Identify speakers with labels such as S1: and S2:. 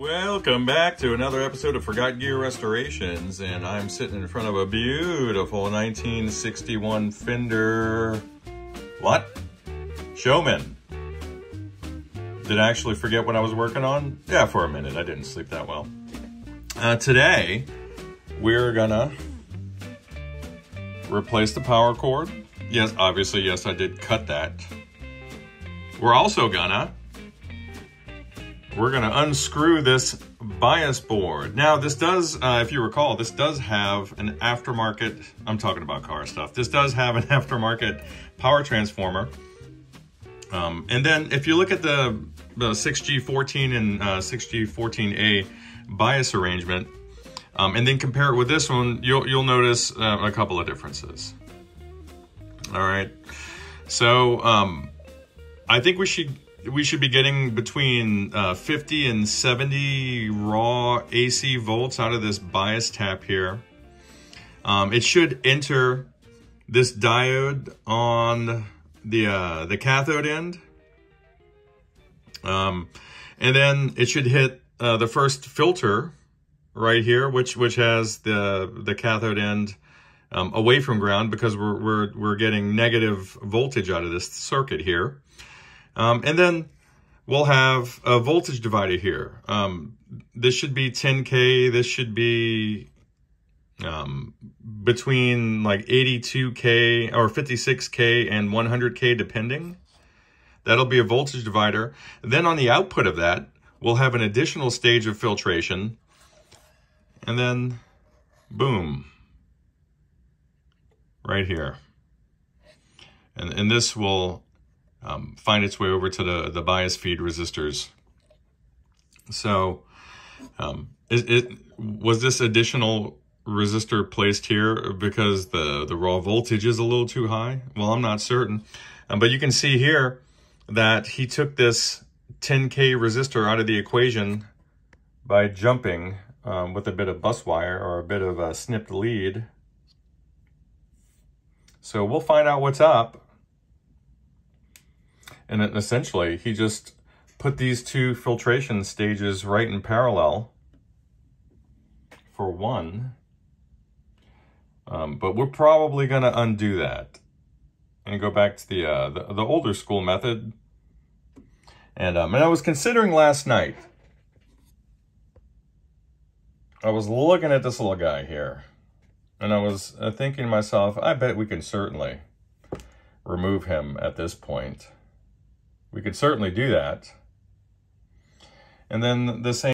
S1: Welcome back to another episode of Forgotten Gear Restorations, and I'm sitting in front of a beautiful 1961 Fender. What? Showman. Did I actually forget what I was working on? Yeah, for a minute. I didn't sleep that well. Uh, today, we're gonna replace the power cord. Yes, obviously, yes, I did cut that. We're also gonna we're going to unscrew this bias board. Now, this does, uh, if you recall, this does have an aftermarket, I'm talking about car stuff, this does have an aftermarket power transformer. Um, and then if you look at the, the 6G14 and uh, 6G14A bias arrangement, um, and then compare it with this one, you'll, you'll notice uh, a couple of differences. All right. So um, I think we should we should be getting between uh, 50 and 70 raw AC volts out of this bias tap here. Um, it should enter this diode on the uh, the cathode end. Um, and then it should hit uh, the first filter right here, which which has the the cathode end um, away from ground because we're, we're, we're getting negative voltage out of this circuit here. Um, and then we'll have a voltage divider here. Um, this should be 10K. This should be um, between like 82K or 56K and 100K depending. That'll be a voltage divider. Then on the output of that, we'll have an additional stage of filtration. And then, boom, right here. And, and this will um, find its way over to the, the bias feed resistors. So um, it, it, was this additional resistor placed here because the, the raw voltage is a little too high? Well, I'm not certain. Um, but you can see here that he took this 10K resistor out of the equation by jumping um, with a bit of bus wire or a bit of a snipped lead. So we'll find out what's up and essentially, he just put these two filtration stages right in parallel for one. Um, but we're probably going to undo that and go back to the, uh, the, the, older school method. And, um, and I was considering last night, I was looking at this little guy here, and I was uh, thinking to myself, I bet we can certainly remove him at this point. We could certainly do that. And then the same